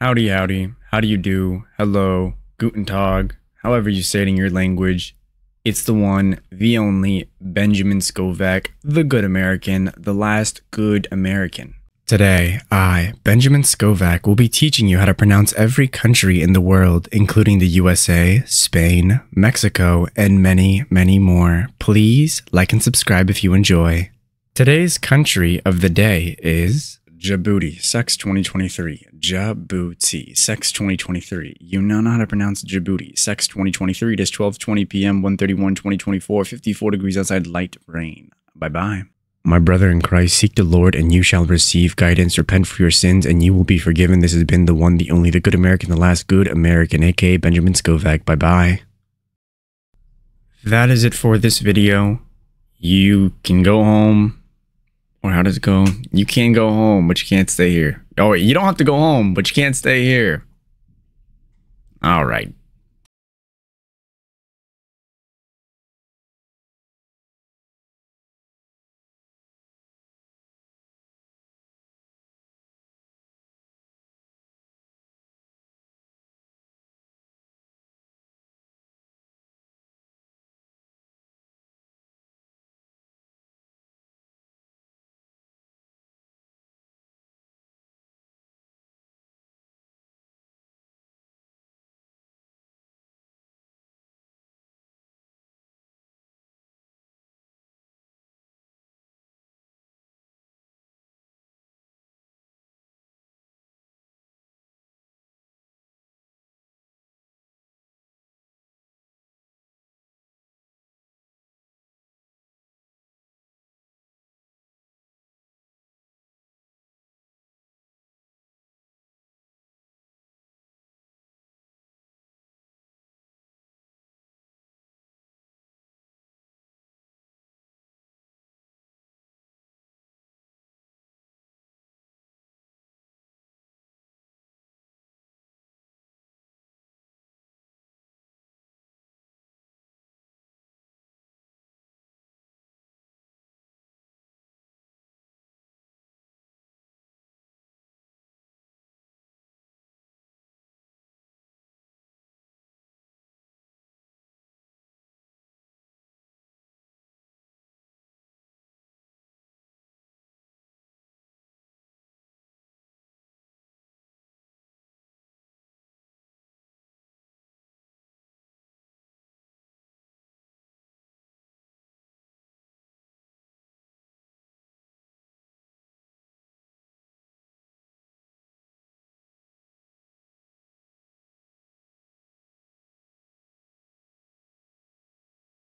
howdy, howdy, how do you do, hello, guten tag, however you say it in your language. It's the one, the only, Benjamin Scovach, the good American, the last good American. Today, I, Benjamin Scovach, will be teaching you how to pronounce every country in the world, including the USA, Spain, Mexico, and many, many more. Please like and subscribe if you enjoy. Today's country of the day is Djibouti, Sex 2023. Djibouti, Sex 2023. You now know how to pronounce Djibouti, Sex 2023. It is 12:20 p.m. 131 2024, 54 degrees outside, light rain. Bye bye. My brother in Christ, seek the Lord, and you shall receive guidance. Repent for your sins, and you will be forgiven. This has been the one, the only, the good American, the last good American, aka Benjamin Scovach. Bye bye. That is it for this video. You can go home. Or how does it go? You can go home, but you can't stay here. Oh, wait, you don't have to go home, but you can't stay here. All right.